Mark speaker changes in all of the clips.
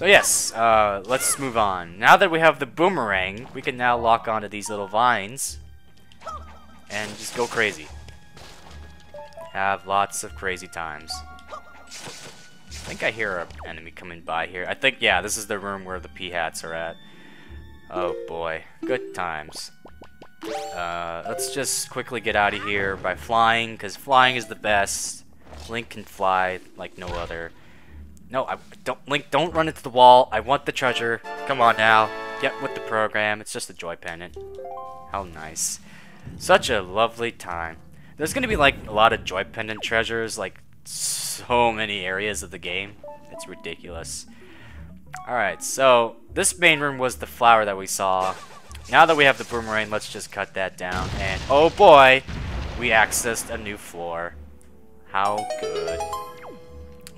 Speaker 1: So yes, uh, let's move on. Now that we have the boomerang, we can now lock onto these little vines and just go crazy. Have lots of crazy times. I think I hear an enemy coming by here. I think, yeah, this is the room where the Peahats are at. Oh boy, good times. Uh, let's just quickly get out of here by flying, because flying is the best. Link can fly like no other. No, I don't. Link, don't run into the wall. I want the treasure. Come on now, get with the program. It's just a joy pendant. How nice. Such a lovely time. There's gonna be like a lot of joy pendant treasures, like so many areas of the game. It's ridiculous. Alright, so this main room was the flower that we saw. Now that we have the boomerang, let's just cut that down. And oh boy, we accessed a new floor. How good.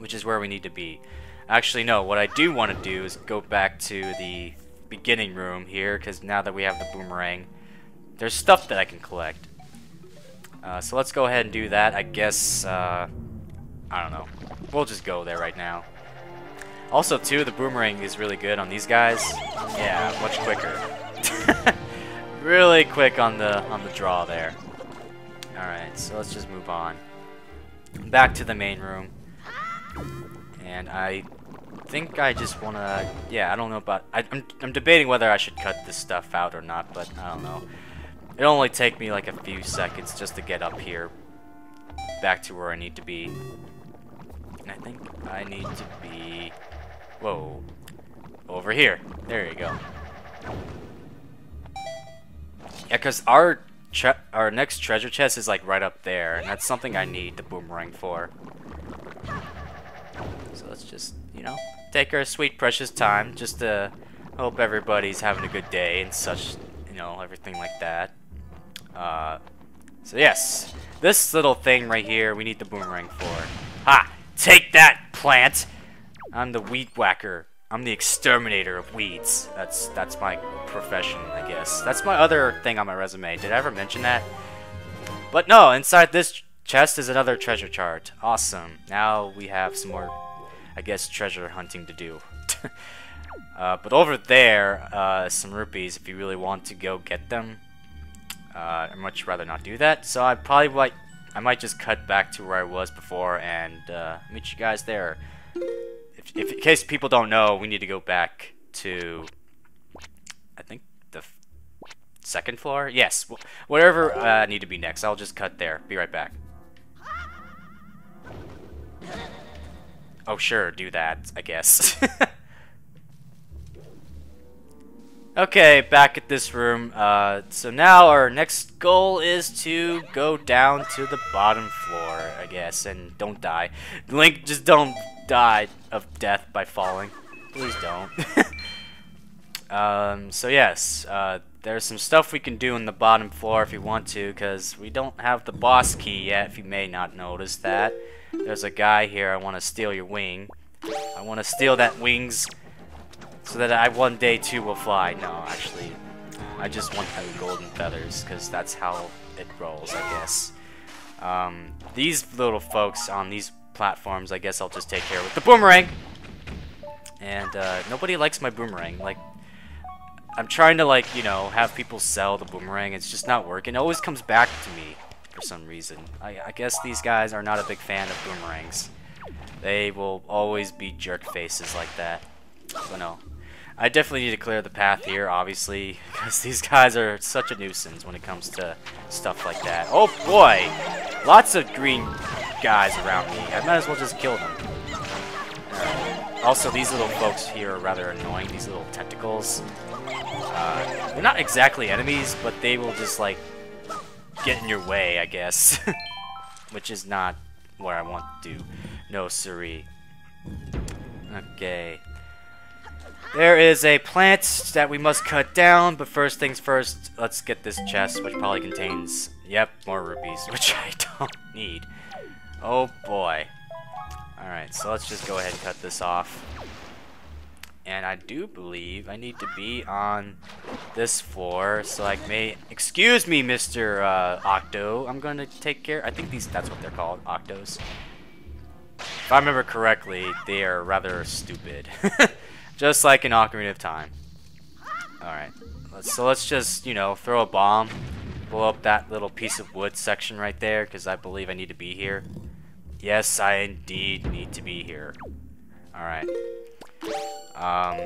Speaker 1: Which is where we need to be. Actually, no, what I do want to do is go back to the beginning room here, because now that we have the boomerang, there's stuff that I can collect. Uh, so let's go ahead and do that. I guess, uh, I don't know. We'll just go there right now. Also, too, the boomerang is really good on these guys. Yeah, much quicker. really quick on the on the draw there. Alright, so let's just move on. Back to the main room. And I think I just want to... Yeah, I don't know about... I, I'm, I'm debating whether I should cut this stuff out or not, but I don't know. It'll only take me like a few seconds just to get up here. Back to where I need to be. And I think I need to be... Whoa. Over here. There you go. Yeah, because our our next treasure chest is like right up there, and that's something I need the boomerang for. So let's just, you know, take our sweet precious time just to hope everybody's having a good day and such, you know, everything like that. Uh, so yes, this little thing right here, we need the boomerang for. Ha! Take that, plant! I'm the weed whacker. I'm the exterminator of weeds. That's that's my profession, I guess. That's my other thing on my resume. Did I ever mention that? But no, inside this chest is another treasure chart. Awesome. Now we have some more, I guess, treasure hunting to do. uh, but over there, uh, some rupees if you really want to go get them. Uh, I'd much rather not do that. So I probably might, I might just cut back to where I was before and uh, meet you guys there if, if in case people don't know, we need to go back to, I think the second floor. Yes, whatever uh, need to be next. I'll just cut there. Be right back. Oh sure, do that. I guess. Okay, back at this room. Uh, so now our next goal is to go down to the bottom floor, I guess, and don't die. Link, just don't die of death by falling. Please don't. um, so yes, uh, there's some stuff we can do in the bottom floor if you want to, because we don't have the boss key yet, if you may not notice that. There's a guy here, I want to steal your wing. I want to steal that wings so that I one day too will fly. No, actually, I just want the golden feathers because that's how it rolls, I guess. Um, these little folks on these platforms, I guess I'll just take care with the boomerang. And uh, nobody likes my boomerang. Like, I'm trying to like, you know, have people sell the boomerang. It's just not working. It always comes back to me for some reason. I, I guess these guys are not a big fan of boomerangs. They will always be jerk faces like that. So no, I definitely need to clear the path here, obviously, because these guys are such a nuisance when it comes to stuff like that. Oh boy! Lots of green guys around me. I might as well just kill them. Also, these little folks here are rather annoying, these little tentacles. Uh, they're not exactly enemies, but they will just, like, get in your way, I guess. Which is not what I want to do. No, siree. Okay. There is a plant that we must cut down, but first things first, let's get this chest, which probably contains, yep, more rupees, which I don't need. Oh boy. Alright, so let's just go ahead and cut this off. And I do believe I need to be on this floor, so I may... Excuse me, Mr. Uh, Octo. I'm to take care... I think these that's what they're called, Octos. If I remember correctly, they are rather stupid. just like in Ocarina of Time. Alright, so let's just, you know, throw a bomb, blow up that little piece of wood section right there, because I believe I need to be here. Yes, I indeed need to be here. Alright. Um,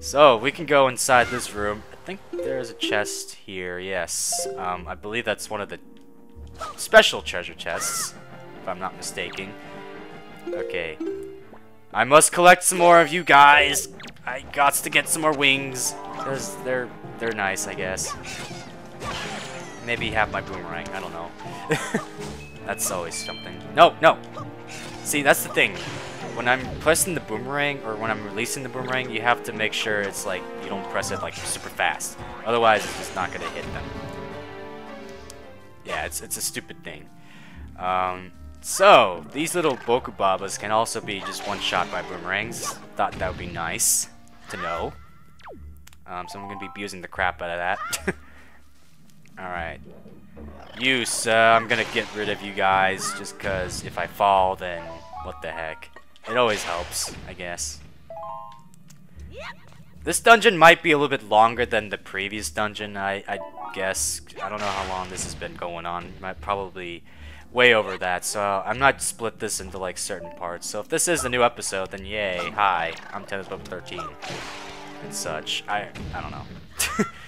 Speaker 1: so, we can go inside this room. I think there's a chest here, yes. Um, I believe that's one of the special treasure chests, if I'm not mistaken. Okay. I must collect some more of you guys. I got to get some more wings. Because they're, they're nice, I guess. Maybe have my boomerang. I don't know. that's always something. No, no. See, that's the thing. When I'm pressing the boomerang, or when I'm releasing the boomerang, you have to make sure it's like, you don't press it like super fast. Otherwise, it's just not to hit them. Yeah, it's, it's a stupid thing. Um, so, these little Boko Babas can also be just one shot by boomerangs. Thought that would be nice to know. Um, so I'm to be abusing the crap out of that. Alright. Use, uh, I'm going to get rid of you guys just because if I fall, then what the heck. It always helps, I guess. This dungeon might be a little bit longer than the previous dungeon, I, I guess. I don't know how long this has been going on. Might probably way over that, so I'm not split this into like certain parts. So if this is a new episode, then yay, hi, I'm Tennis 13 and such. I I don't know.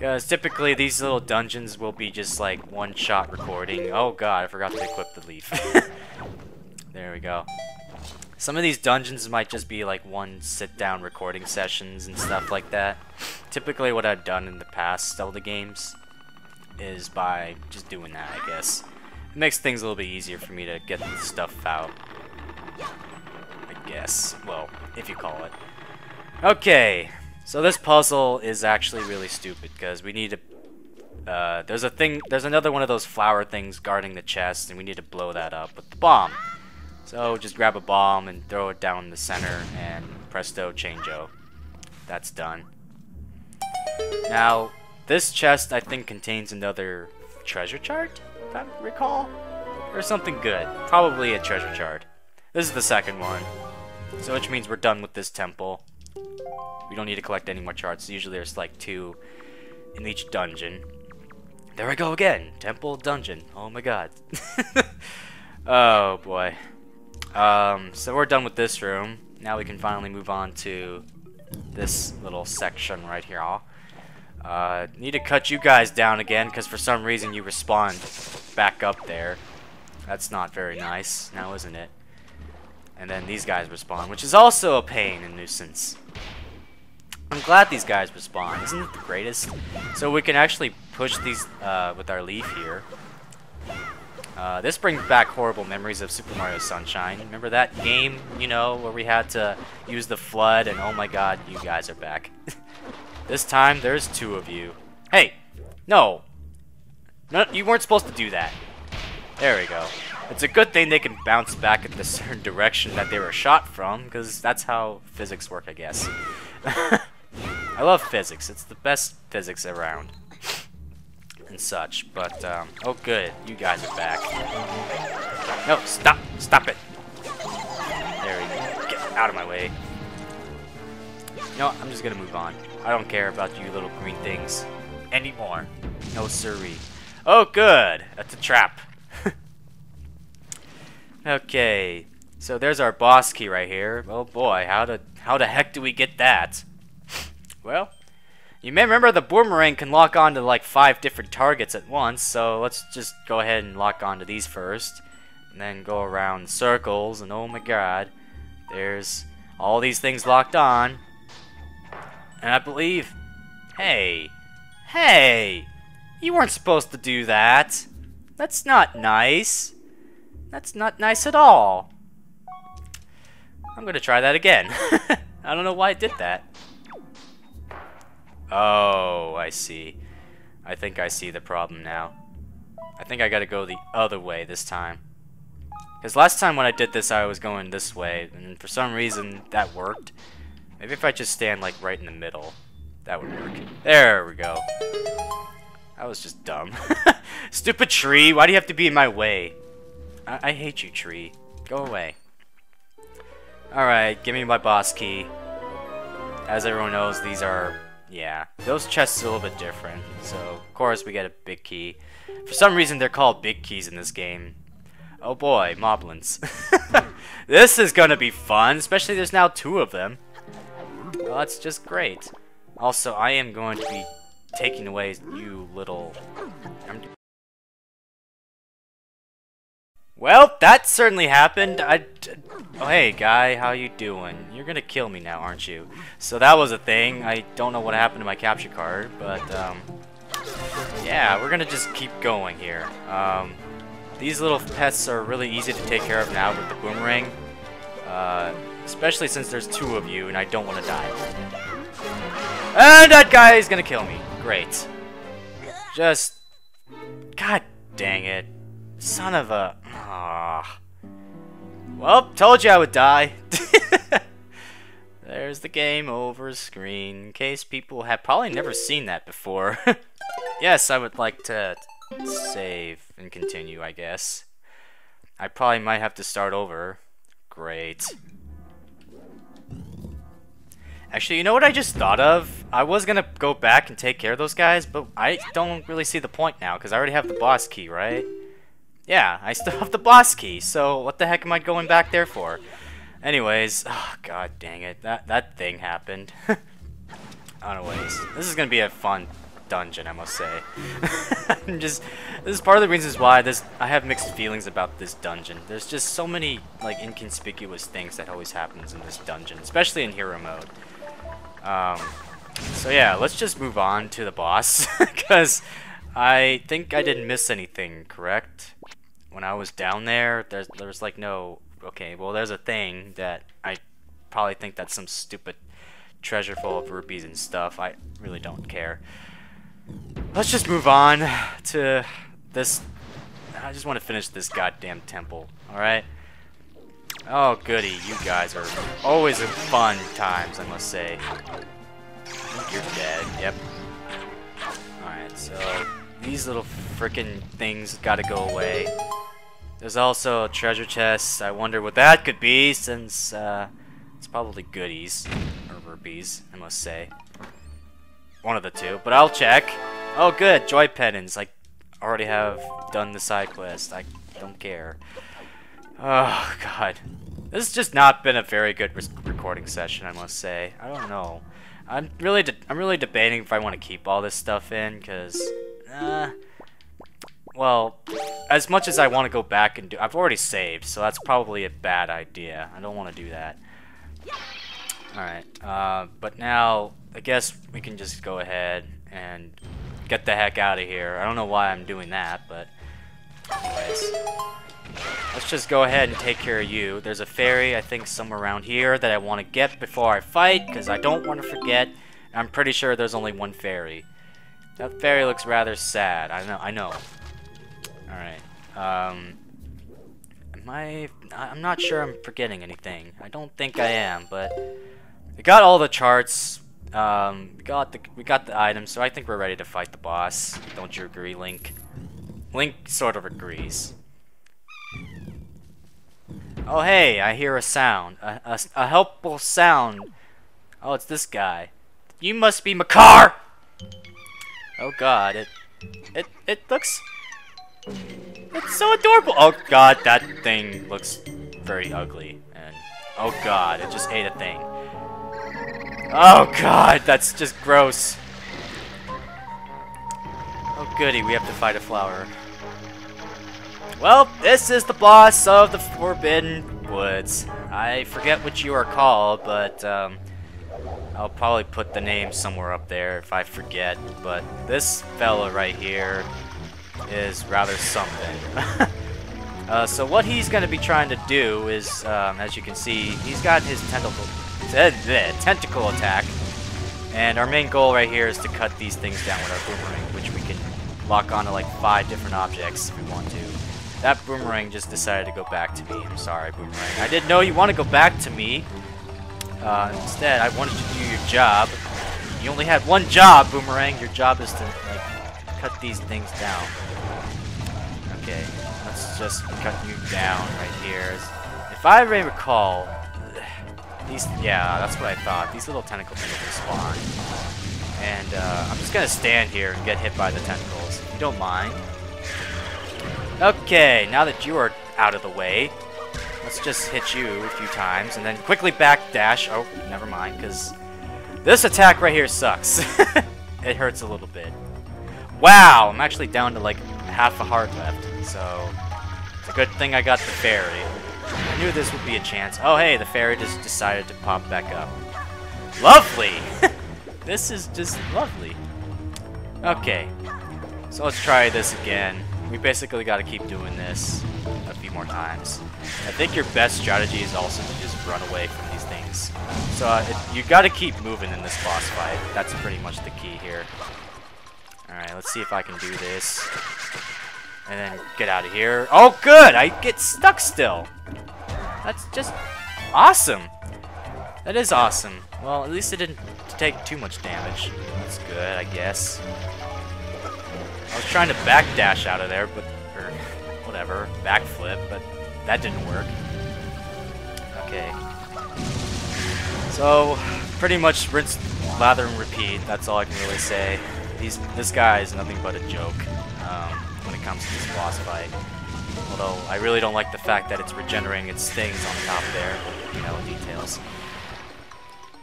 Speaker 1: Because typically these little dungeons will be just like one-shot recording. Oh god, I forgot to equip the leaf. there we go. Some of these dungeons might just be like one sit-down recording sessions and stuff like that. Typically what I've done in the past Zelda games is by just doing that, I guess. It makes things a little bit easier for me to get the stuff out. I guess. Well, if you call it. Okay, so this puzzle is actually really stupid because we need to uh, there's a thing, there's another one of those flower things guarding the chest, and we need to blow that up with the bomb. So just grab a bomb and throw it down the center, and presto changeo. That's done. Now, this chest I think contains another treasure chart, if I recall? Or something good. Probably a treasure chart. This is the second one. So which means we're done with this temple. We don't need to collect any more charts. Usually there's like two in each dungeon. There we go again. Temple dungeon. Oh my god. oh boy. Um, so we're done with this room. Now we can finally move on to this little section right here. Uh, need to cut you guys down again because for some reason you respawned back up there. That's not very nice now, isn't it? And then these guys respawn, which is also a pain and nuisance. I'm glad these guys respawn. Isn't it the greatest? So we can actually push these uh, with our leaf here. Uh, this brings back horrible memories of Super Mario Sunshine. Remember that game, you know, where we had to use the FLUDD and oh my god, you guys are back. this time, there's two of you. Hey! No! No, you weren't supposed to do that. There we go. It's a good thing they can bounce back in the certain direction that they were shot from, because that's how physics work, I guess. I love physics. It's the best physics around and such. But, um, oh good, you guys are back. No, stop, stop it. There we go. Get out of my way. You know, I'm just gonna move on. I don't care about you little green things anymore. No siree. Oh good, that's a trap. okay, so there's our boss key right here. Oh boy, how the how the heck do we get that? Well, you may remember the boomerang can lock on to like five different targets at once, so let's just go ahead and lock onto these first. And then go around circles, and oh my god, there's all these things locked on. And I believe... Hey! Hey! You weren't supposed to do that! That's not nice! That's not nice at all! I'm gonna try that again. I don't know why I did that. Oh, I see. I think I see the problem now. I think I gotta go the other way this time. Because last time when I did this, I was going this way, and for some reason, that worked. Maybe if I just stand, like, right in the middle, that would work. There we go. That was just dumb. Stupid tree, why do you have to be in my way? I, I hate you, tree. Go away. Alright, give me my boss key. as everyone knows, these are, yeah, those chests are a little bit different. So, of course, we get a big key. For some reason, they're called big keys in this game. Oh boy, moblins. this is gonna be fun, especially there's now two of them. Well, that's just great. Also, I am going to be taking away you little... well, that certainly happened. I, oh, hey, guy, how you doing? You're gonna kill me now, aren't you? So that was a thing. I don't know what happened to my capture card, but, um, yeah, we're gonna just keep going here. Um, these little pests are really easy to take care of now with the boomerang, uh, especially since there's two of you and I don't want to die. And that guy is gonna kill me. Great. Just, god dang it. Son of a... Ah. Well, told you I would die. There's the game over screen, in case people have probably never seen that before. yes, I would like to save and continue, I guess. I probably might have to start over. Great. Actually, you know what I just thought of? I was gonna go back and take care of those guys, but I don't really see the point now, because I already have the boss key, right? Yeah, I still have the boss key, so what the heck am I going back there for? Anyways, oh, god dang it, that, that thing happened. Anyways, this is gonna be a fun dungeon, I must say. I'm just, this is part of the reasons why this I have mixed feelings about this dungeon. There's just so many like inconspicuous things that always happens in this dungeon, especially in hero mode. Um, so yeah, let's just move on to the boss, because I think I didn't miss anything, correct? When I was down there, there's there's like no okay, well there's a thing that I probably think that's some stupid treasure full of rupees and stuff. I really don't care. Let's just move on to this. I just want to finish this goddamn temple. All right. Oh goody, you guys are always in fun times, I must say. You're dead. Yep. Alright, so these little freaking things gotta go away. There's also a treasure chest. I wonder what that could be, since uh, it's probably goodies. Or rupees, I must say. One of the two, but I'll check. Oh good, joy pendants. I already have done the side quest. I don't care. Oh god. This has just not been a very good recording session, I must say. I don't know. I'm really I'm really debating if I want to keep all this stuff in, because... Uh, well, as much as I want to go back and do... I've already saved, so that's probably a bad idea. I don't want to do that. Alright, uh, but now, I guess we can just go ahead and get the heck out of here. I don't know why I'm doing that, but... Anyways. Let's just go ahead and take care of you. There's a fairy, I think, somewhere around here that I want to get before I fight, because I don't want to forget. I'm pretty sure there's only one fairy. That fairy looks rather sad. I know, I know. Alright. Um, am I... I'm not sure I'm forgetting anything. I don't think I am, but... We got all the charts. Um, we got the we got the items, so I think we're ready to fight the boss. Don't you agree, Link? Link sort of agrees. Oh hey, I hear a sound. A, a, a helpful sound. Oh, it's this guy. You must be Makar! Oh god, it... It, it looks... It's so adorable! Oh god, that thing looks very ugly. And oh god, it just ate a thing. Oh god, that's just gross. Oh goody, we have to fight a flower. Well, this is the boss of the Forbidden Woods. I forget what you are called, but um, I'll probably put the name somewhere up there if I forget. But this fella right here is rather something. uh, so what he's going to be trying to do is, um, as you can see, he's got his tentacle, tentacle attack. And our main goal right here is to cut these things down with our boomerang, which we can lock onto like five different objects if we want to. That boomerang just decided to go back to me. I'm sorry, boomerang. I didn't know you want to go back to me. Uh, instead, I wanted to do your job. You only had one job, boomerang. Your job is to like cut these things down. Okay, let's just cut you down right here. If I recall, These, yeah, that's what I thought. These little tentacle things will spawn. And uh, I'm just gonna stand here and get hit by the tentacles, if you don't mind. Okay, now that you are out of the way, let's just hit you a few times and then quickly backdash. Oh, never mind, because this attack right here sucks. it hurts a little bit. Wow, I'm actually down to like half a heart left, so it's a good thing I got the fairy. I knew this would be a chance. Oh hey, the fairy just decided to pop back up. Lovely! this is just lovely. Okay, so let's try this again. We basically got to keep doing this a few more times. I think your best strategy is also to just run away from these things. So uh, it, you got to keep moving in this boss fight. That's pretty much the key here. Alright, let's see if I can do this. And then get out of here. Oh, good! I get stuck still. That's just awesome. That is awesome. Well, at least it didn't take too much damage. That's good, I guess. I was trying to backdash out of there, but or whatever, backflip, but that didn't work. Okay. So, pretty much rinse, lather, and repeat. That's all I can really say. These, this guy is nothing but a joke um, it comes to this boss fight. Although, I really don't like the fact that it's regenerating its things on top there. You know, details.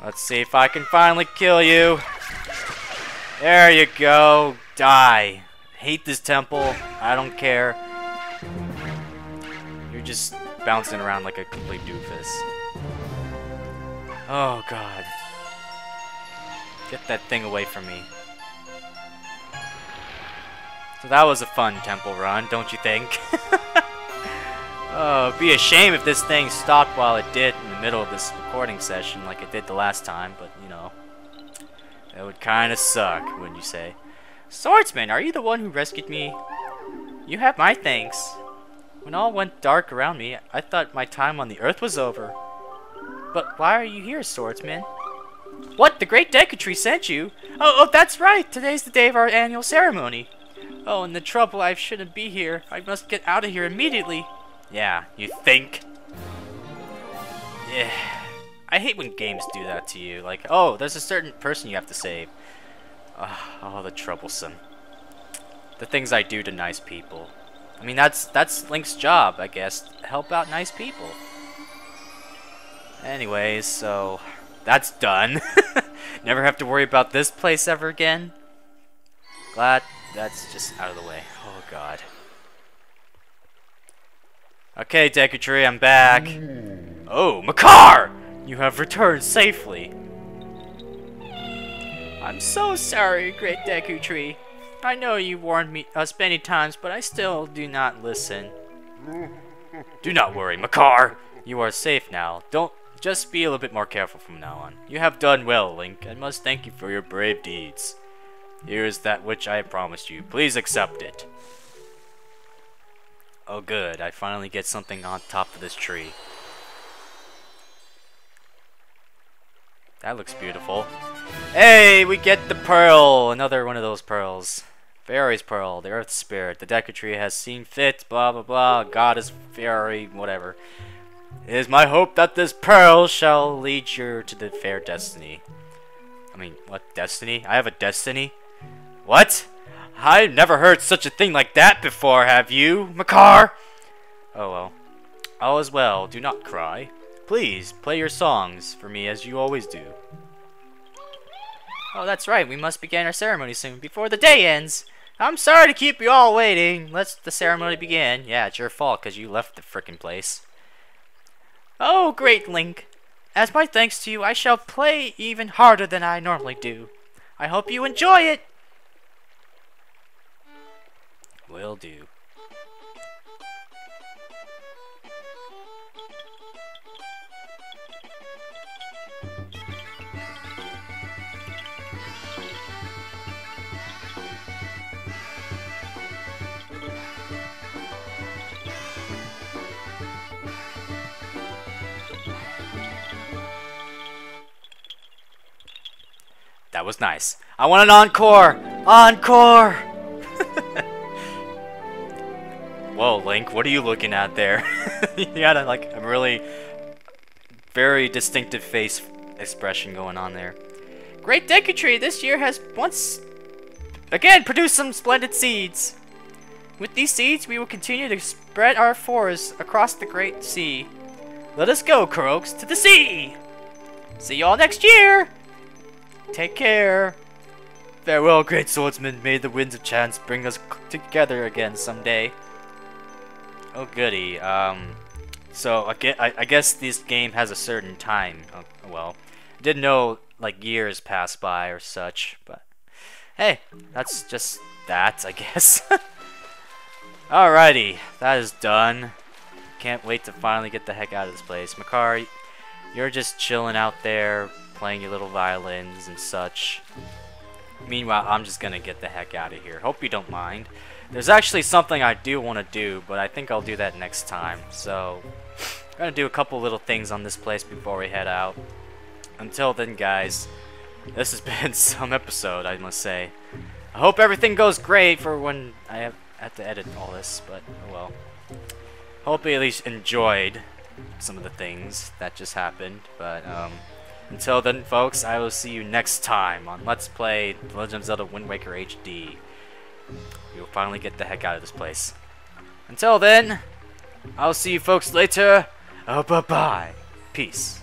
Speaker 1: Let's see if I can finally kill you. There you go. Die. Hate this temple. I don't care. You're just bouncing around like a complete doofus. Oh, God. Get that thing away from me. So that was a fun temple run, don't you think? oh, be a shame if this thing stopped while it did in the middle of this recording session like it did the last time, but, you know. That would kinda suck, wouldn't you say? Swordsman, are you the one who rescued me? You have my thanks. When all went dark around me, I thought my time on the earth was over. But why are you here, Swordsman? What? The Great Deku Tree sent you? Oh, oh, that's right! Today's the day of our annual ceremony. Oh, and the trouble, I shouldn't be here. I must get out of here immediately. Yeah, you think? Yeah. I hate when games do that to you. Like, oh, there's a certain person you have to save. oh, the troublesome. The things I do to nice people. I mean, that's that's Link's job, I guess. Help out nice people. Anyways, so that's done. Never have to worry about this place ever again. Glad that's just out of the way. Oh god. Okay, Deku Tree, I'm back. Oh, Makar! You have returned safely. I'm so sorry, Great Deku Tree. I know you warned me us many times, but I still do not listen. Do not worry, Makar. You are safe now. Don't just be a little bit more careful from now on. You have done well, Link. I must thank you for your brave deeds. Here is that which I promised you. Please accept it. Oh good, I finally get something on top of this tree. That looks beautiful. Hey, we get the pearl! Another one of those pearls. Farore's Pearl, the Earth Spirit. The Deku Tree has seen fit, blah blah blah, Goddess, Farore, whatever. It is my hope that this pearl shall lead you to the fair destiny. I mean, what, destiny? I have a destiny? What? I've never heard such a thing like that before, have you, Makar? Oh well. All is well, do not cry. Please, play your songs for me as you always do. Oh, that's right, we must begin our ceremony soon, before the day ends! I'm sorry to keep you all waiting. Let's the ceremony begin. Yeah, it's your fault, because you left the frickin' place. Oh, great Link! As my thanks to you, I shall play even harder than I normally do. I hope you enjoy it! Will do. That was nice. I want an encore! Encore! Whoa, Link, what are you looking at there? you got a, like, a really very distinctive face expression going on there. Great Deku Tree this year has once again produced some splendid seeds. With these seeds, we will continue to spread our forests across the Great Sea. Let us go, Koroks, to the sea! See y'all next year! Take care! Farewell, great swordsman. May the winds of chance bring us together again someday. Oh, goody. Um, so I, get, I, guess this game has a certain time. Oh, well, didn't know like years pass by or such, but hey, that's just that, I guess. Alrighty, that is done. Can't wait to finally get the heck out of this place. Makar, you're just chilling out there, playing your little violins and such. Meanwhile, I'm just gonna get the heck out of here. Hope you don't mind. There's actually something I do want to do, but I think I'll do that next time. So, I'm gonna do a couple little things on this place before we head out. Until then, guys, this has been some episode, I must say. I hope everything goes great for when I have, have to edit all this, but oh well. Hope you at least enjoyed some of the things that just happened, but um, until then, folks, I will see you next time on Let's Play The Legend of Zelda Wind Waker HD. We will finally get the heck out of this place. Until then, I'll see you folks later. Oh, bye-bye. Peace.